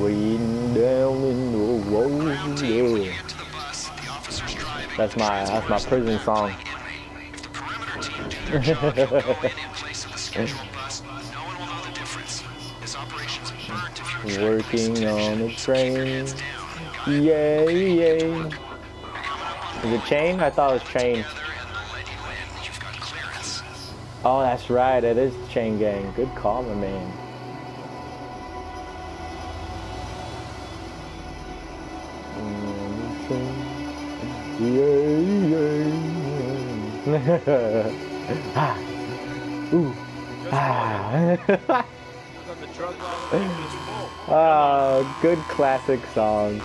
Waiting down in the road. Yeah. That's my that's my prison song. Working on a train. Yay, yay. Is it chain? I thought it was chain. Oh, that's right. It is chain gang. Good call, my man. Ah. Ooh. Ah. ah, good classic song.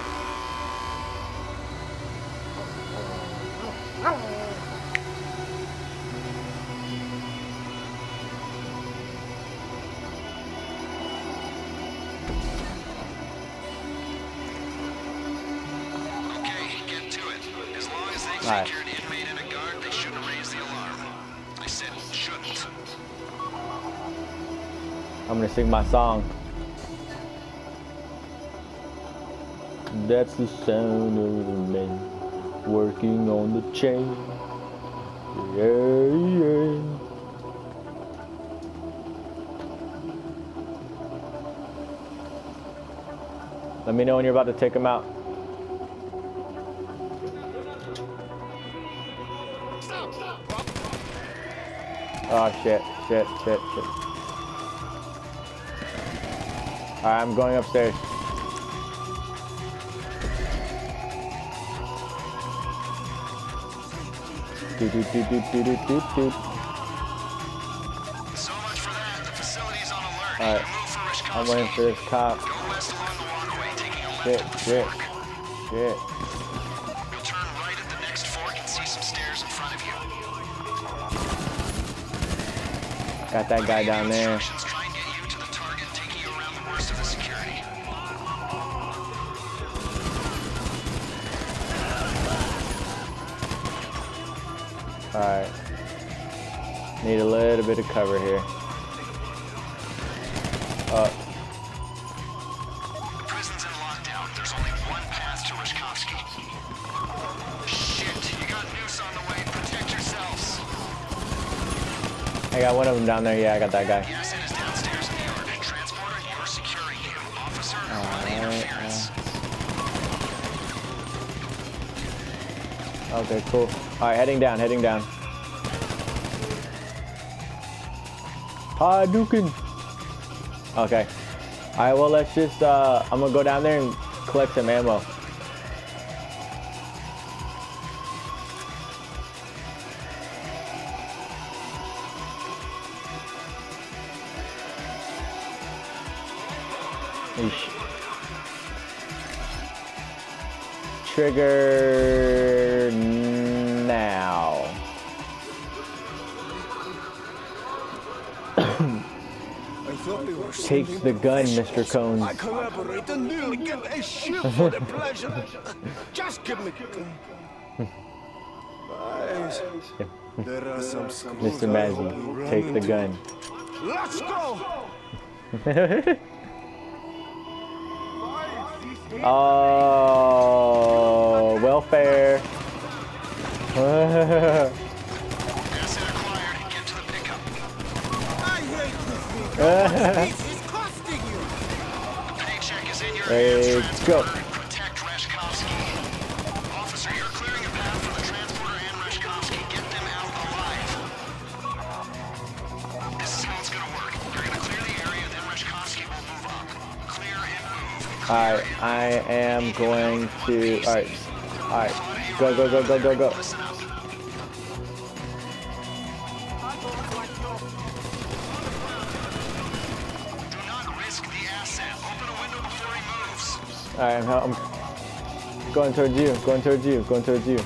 I'm gonna sing my song. That's the sound of the men working on the chain. Yeah, yeah. Let me know when you're about to take them out. Oh shit, shit, shit, shit. Alright, I'm going upstairs. Do, do, do, do, do, do, do, do. So much for that. The facility's on alert. Alright. I'm waiting for this cop. Go west along the walkway, taking a left Shit, shit, shit. Got that guy down there. Alright. Need a little bit of cover here. Up. Prison's in lockdown. There's only one path to Rashkovsky. I got one of them down there. Yeah, I got that guy. The asset downstairs in the yard. Transporter, you're securing him. Officer, run the Alright, interference. Okay, cool. Alright, heading down, heading down. Hadouken! Okay. Alright, well, let's just, uh, I'm gonna go down there and collect some ammo. Eesh. Trigger now. I thought we were Take the gun, Mr. Cones. I collaborate and nearly get a ship for the pleasure. Just give me. There are some Mr. Mazzy, take the gun. Let's go. oh, welfare. Asset acquired. Get to the pickup. I hate this thing. This is costing you. Paycheck is in welfare. Let's go. Alright, I am going to. Alright. Alright. Go, go, go, go, go, go. Alright, I'm, I'm going towards you, going towards you, going towards you.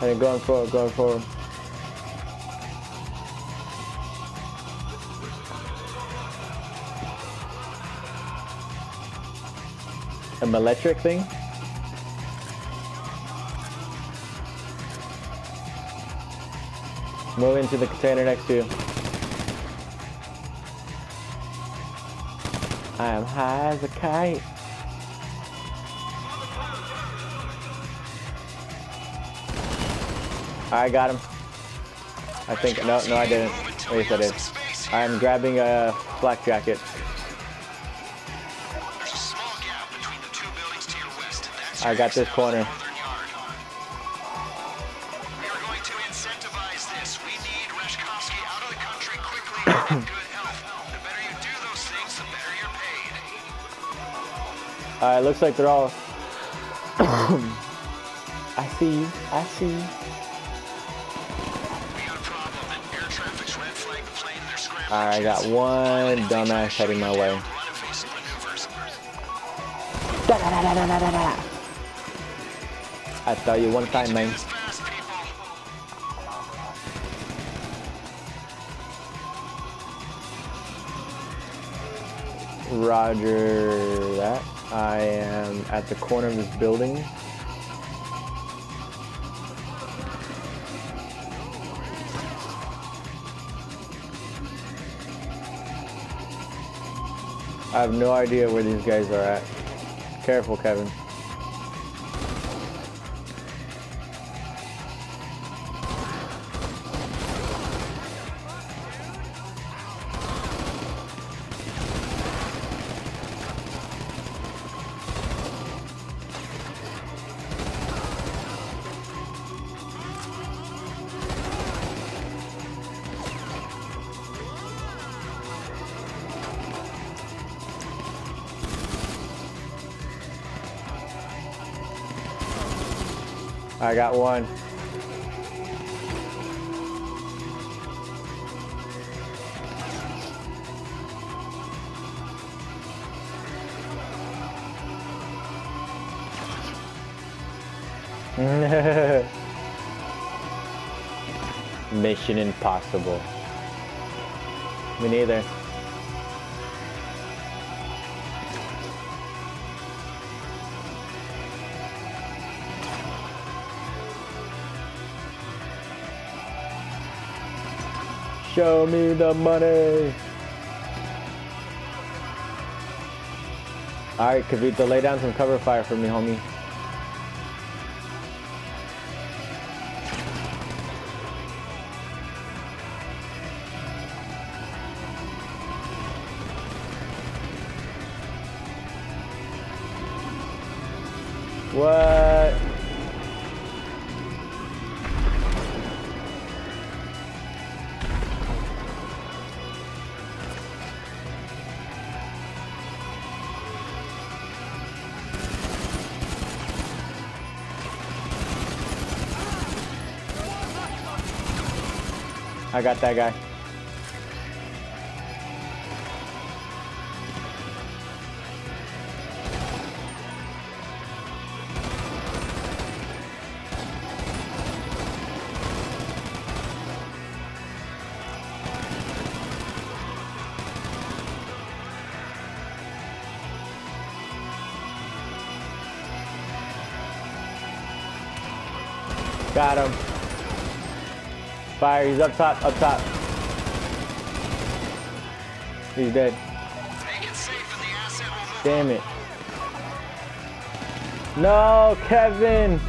Hey, going forward, going forward. An electric thing? Move into the container next to you. I am high as a kite. I got him. I think, no, no I didn't. Wait, I did. I'm grabbing a black jacket. Better you're paid. Uh, it looks like they're all. I see you. I see you. We got a problem. Air traffic's red flag the plane. They're scrambling. I got jets. one dumbass heading my way. da, da, da. I thought you one time, man. Roger that. I am at the corner of this building. I have no idea where these guys are at. Careful, Kevin. I got one. Mission impossible. Me neither. Show me the money. Alright, Kavita, lay down some cover fire for me, homie. What? I got that guy. Got him. Fire, he's up top, up top. He's dead. Make it safe and the asset will move Damn it. No, Kevin!